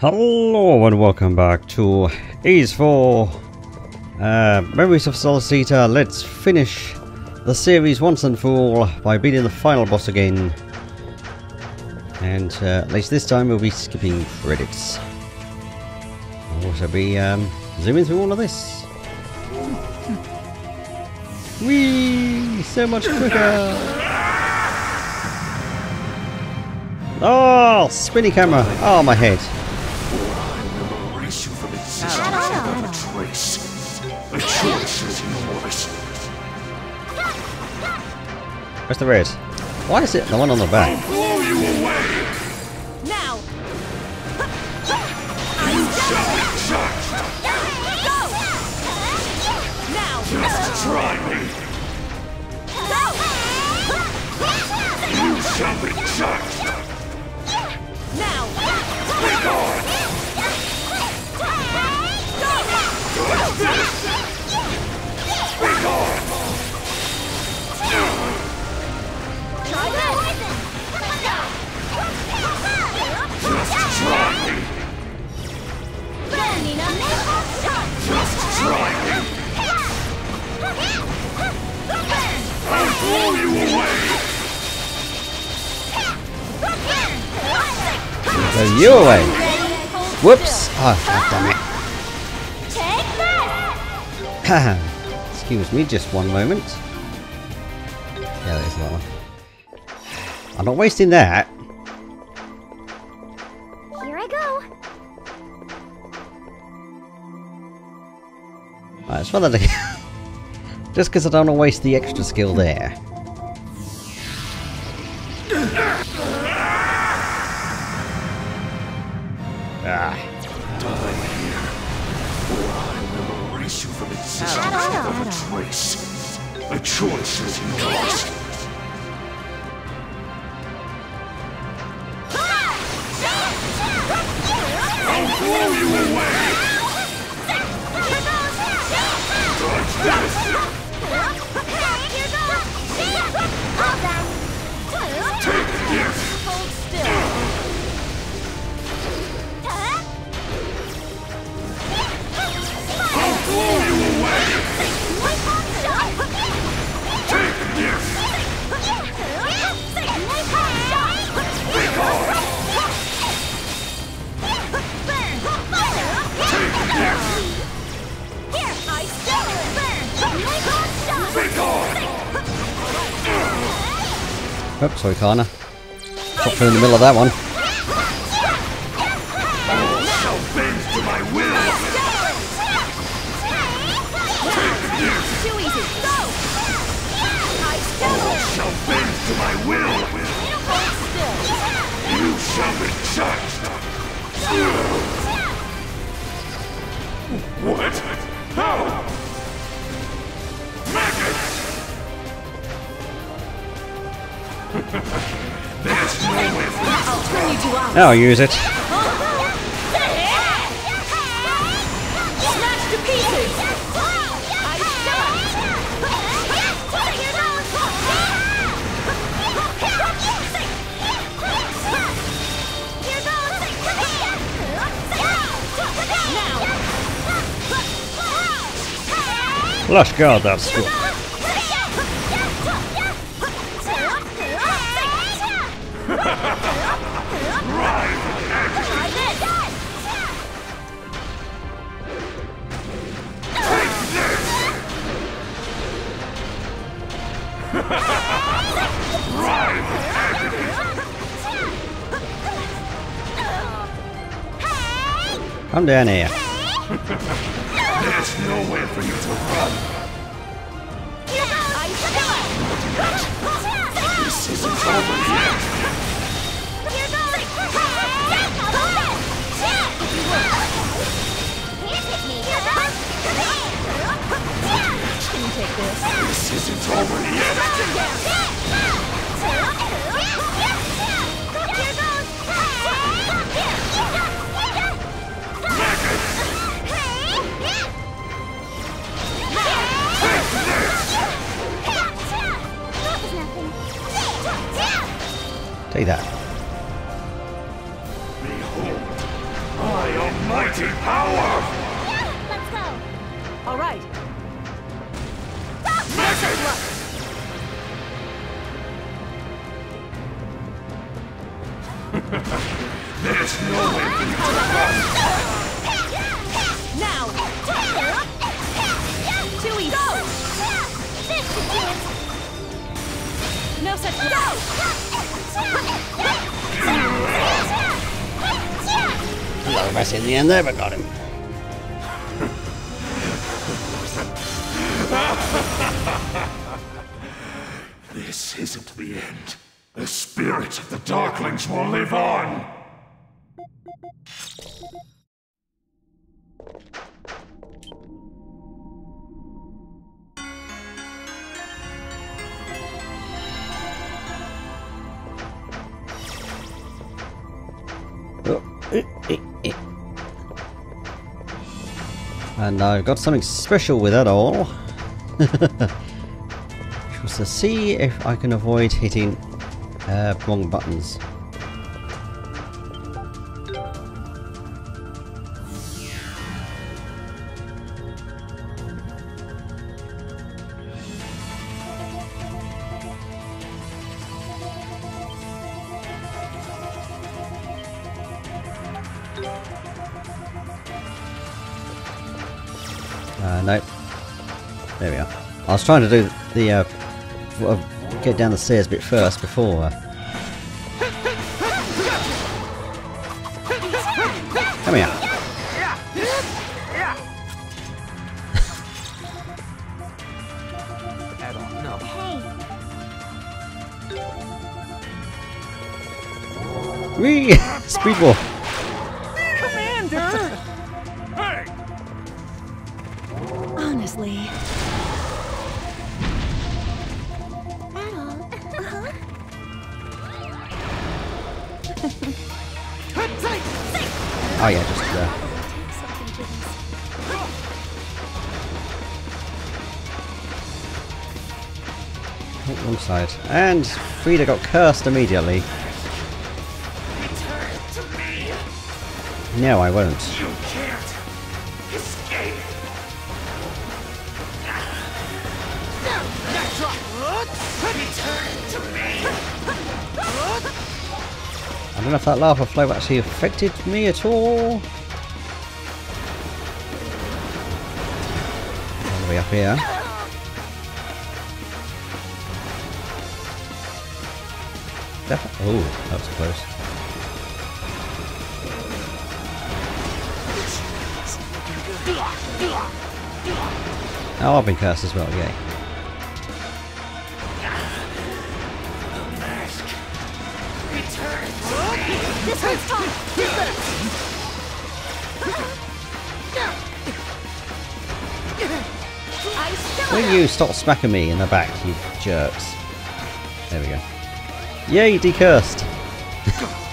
Hello and welcome back to Ys 4 uh, Memories of Celceta. Let's finish the series once and for all by beating the final boss again. And uh, at least this time we'll be skipping credits. We'll also be um, zooming through all of this. Whee! So much quicker! Oh, spinny camera! Oh, my head. Trace. A choice is yours. Where's the red? Why is it the one on the back? Blow you away! Now! You shall be judged! Now! Just try me! So you away. Whoops! Oh, God damn it. Excuse me, just one moment. Yeah, there's that one. I'm not wasting that. Here I go. Right, it's rather just because I don't want to waste the extra skill there. From existence without a trace. A choice is yours. Oops, sorry, Karna. Got through in the middle of that one. All shall I'll turn you to ice! I'll use it. Smash to pieces! Ice shot! Now! Lush guard, that's good. Come down here. There's nowhere for you to run! Take that. Behold, My almighty power! All right. There's no way for you to! Now. Too easy. No such Hello, mess in the end there, but got him. This isn't the end. The spirits of the Darklings will live on! Oh, eh, eh. And I've got something special with that all. Which was to see if I can avoid hitting uh, wrong buttons. Uh, nope. There we are. I was trying to do the, uh, uh, get down the stairs a bit first before. Uh... Come here. Wee! Speedball! Honestly. Oh yeah, just uh, oh, wrong side. And Frieda got cursed immediately. No, I won't. Don't know if that lava flow actually affected me at all. All the way up here. Oh, that was close. Oh, I've been cursed as well, yay. This. Get better. Will you stop smacking me in the back, you jerks? There we go. Yay, decursed!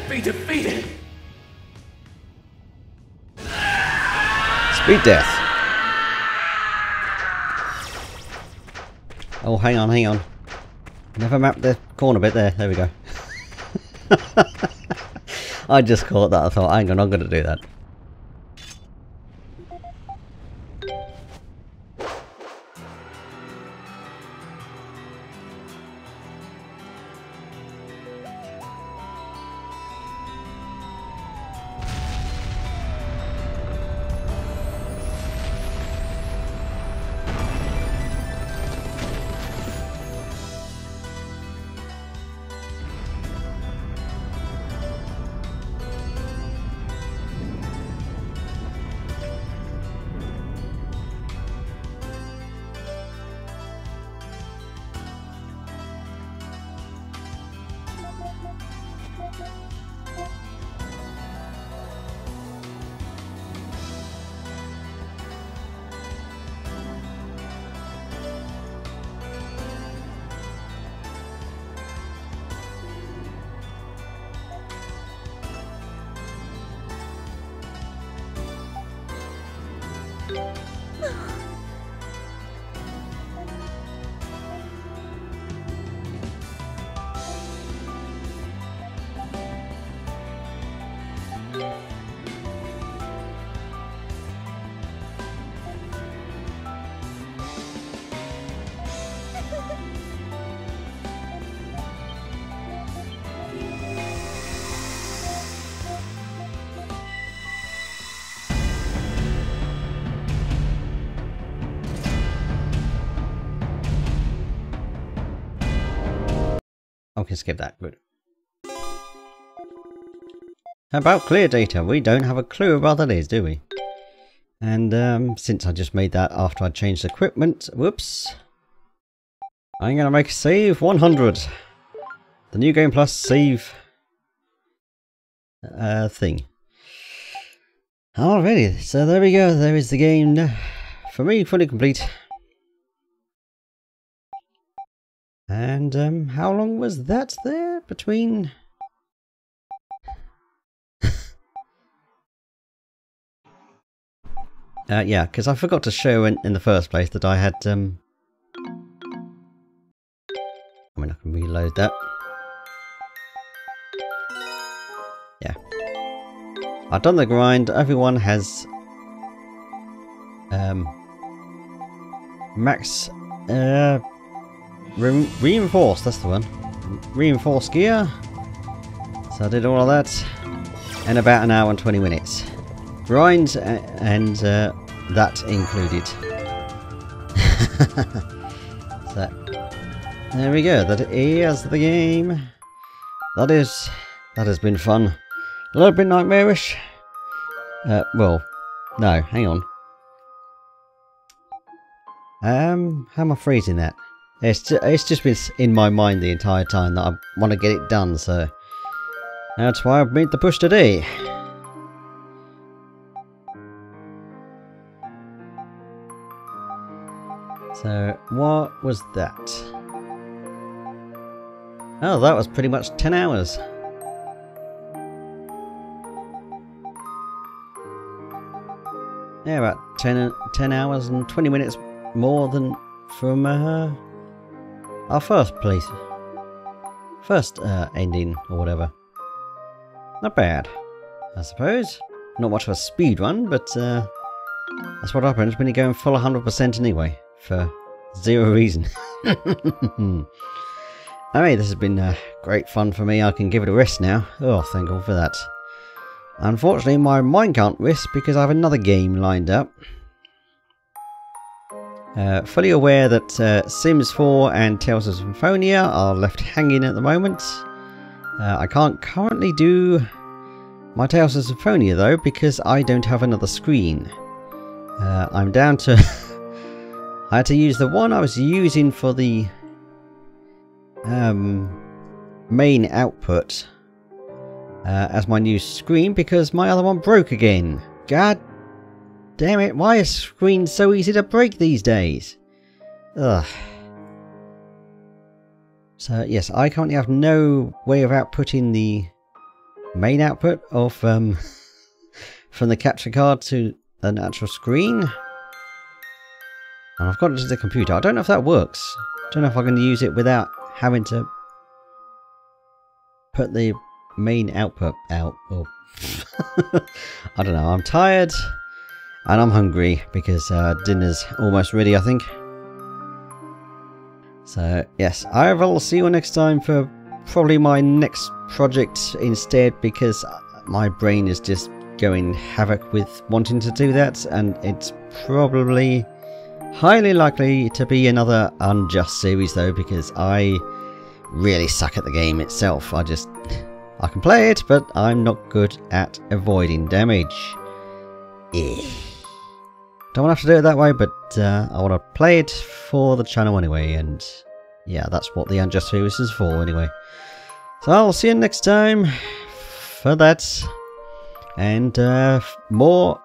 can't be defeated. Speed death! Oh, hang on, hang on. Never mapped the corner bit there. There we go. I just caught that. I thought, hang on, I'm not going to do that. Skip that. Good. About clear data, we don't have a clue about that is, do we? And um, since I just made that after I changed equipment, whoops. I'm gonna make a save 100. The new game plus save uh, thing. Alrighty, so there we go. There is the game for me, fully complete. And um, how long was that there between? uh, yeah, because I forgot to show in, in the first place that I had. Um... I mean, I can reload that. Yeah, I've done the grind. Everyone has um, max. Uh, Re reinforced, that's the one. Reinforced gear. So I did all of that in about an hour and 20 minutes. Grind and uh, that included. so, there we go, that is the game. That is, that has been fun. A little bit nightmarish. Uh, well, no, hang on. Um, how am I freezing that? It's just, it's just been in my mind the entire time that I want to get it done, so that's why I've made the push today. So, what was that? Oh, that was pretty much 10 hours. Yeah, about 10, 10 hours and 20 minutes more than from uh, our first place. First uh, ending, or whatever. Not bad, I suppose. Not much of a speed run, but uh, that's what happens when you're going full 100% anyway, for zero reason. Alright, this has been uh, great fun for me. I can give it a rest now. Oh, thank God for that. Unfortunately, my mind can't rest because I have another game lined up. Uh, fully aware that uh, Sims 4 and Tales of Symphonia are left hanging at the moment. Uh, I can't currently do my Tales of Symphonia though because I don't have another screen. Uh, I'm down to... I had to use the one I was using for the um, main output uh, as my new screen because my other one broke again. God Damn it, why are screens so easy to break these days? Ugh. So yes, I currently have no way of outputting the main output of um, from the capture card to an actual screen. And I've got it to the computer. I don't know if that works. I don't know if I can use it without having to put the main output out. Or I don't know. I'm tired. And I'm hungry because uh, dinner's almost ready, I think. So, yes, I will see you next time for probably my next project instead because my brain is just going havoc with wanting to do that and it's probably highly likely to be another unjust series though because I really suck at the game itself. I just... I can play it, but I'm not good at avoiding damage. Eh. Don't want to have to do it that way, but uh, I want to play it for the channel anyway, and yeah, that's what the Unjust Series is for anyway. So I'll see you next time for that, and uh, more,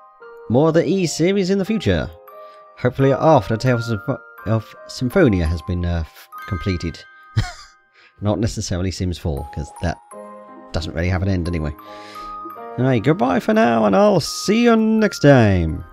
more of the E series in the future. Hopefully after Tales of, of Symphonia has been uh, completed. Not necessarily Sims 4, because that doesn't really have an end anyway. Alright, goodbye for now, and I'll see you next time.